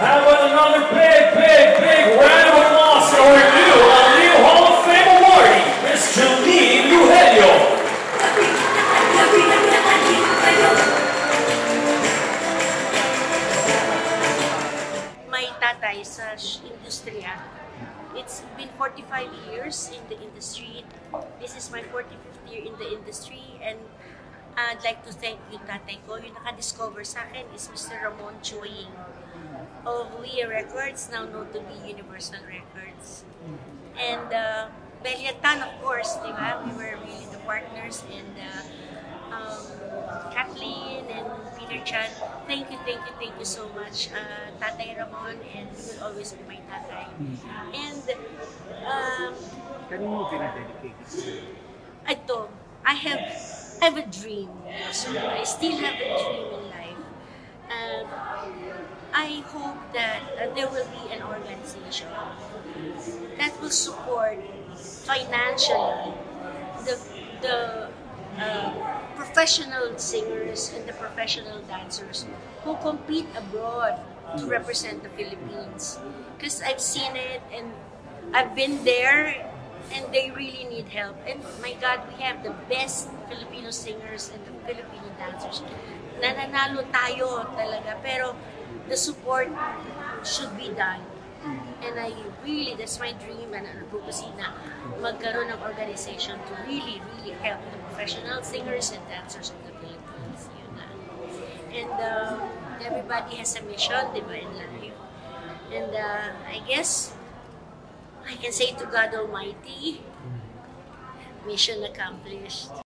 How about another big, big, big round? Tatay sa industriya. It's been 45 years in the industry. This is my 45th year in the industry and I'd like to thank you, tatay ko. Yung naka-discover sa akin is Mr. Ramon Choying of Wea Records, now known to be Universal Records. And uh, Beliatan, of course, di ba? We were really the partners and uh, Peter Chan. Thank you, thank you, thank you so much, uh, Tatay Ramon, and you will always be my tatay. And um, Kanino mo pinadedicate? ito, I have, I have a dream. So I still have a dream in life. Um, I hope that uh, there will be an organization that will support financially the the professional singers and the professional dancers who compete abroad to represent the Philippines. Because I've seen it and I've been there and they really need help. And my God, we have the best Filipino singers and the Filipino dancers. Nananalo tayo talaga, pero the support should be done. And I really, that's my dream and advocacy na magkaroon ng organization to really, really help the professional singers and dancers of the Philippines. Yun na. And uh, everybody has a mission, di ba, in life. And uh, I guess, I can say to God Almighty, mission accomplished.